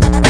Bye.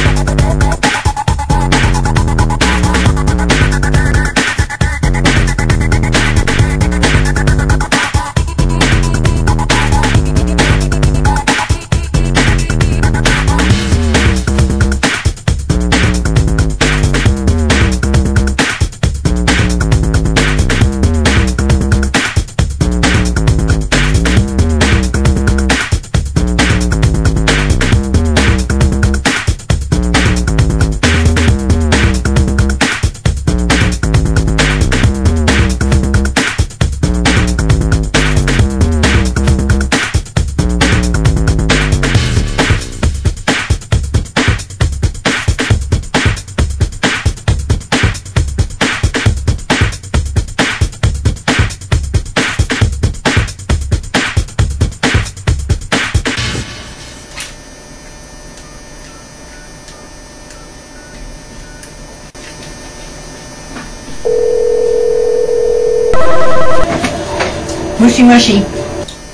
Mushy mushy.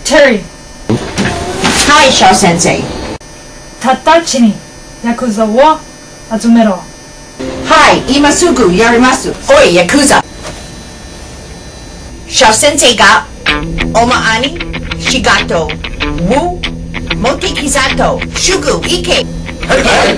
Terry. Hi, Shao Sensei. Tatachi yakuza wa azumero. Hi, imasugu yarimasu. Oi, yakuza. Shao Sensei ga oma ani shigato wu motikizato shugu ike. Okay.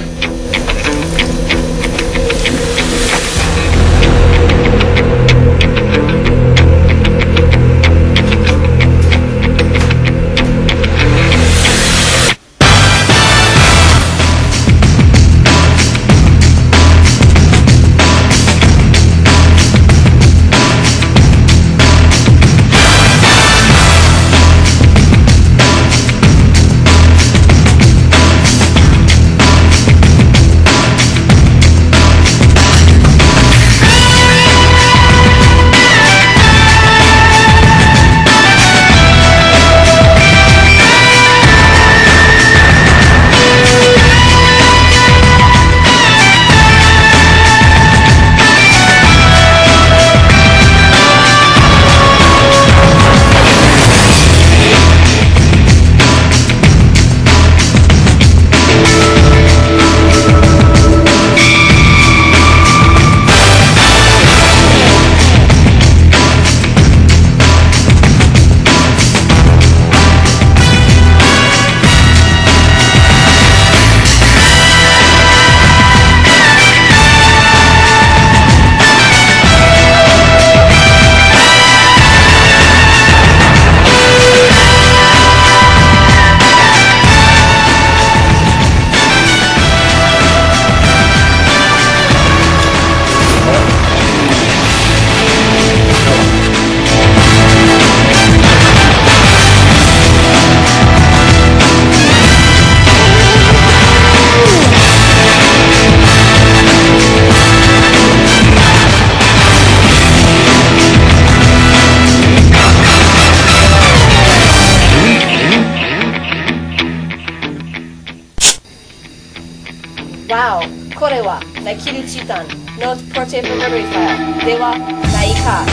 Wow, これはナキルチタン Not Portable Memory File ではないか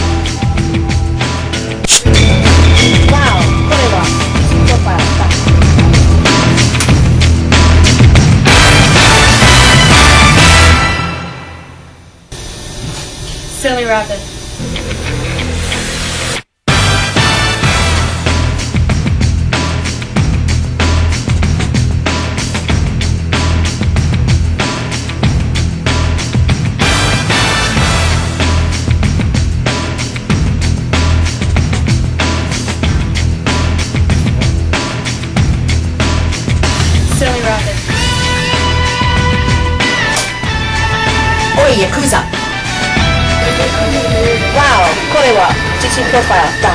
Wow, これはジットファイルだ Silly Rabbit おいヤクザわおこれは自信プロファイルだ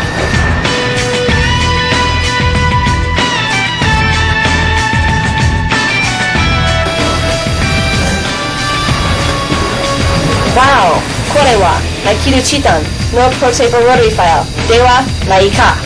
わおこれはナキルチタン。のプロセーブローリーファイルではないか。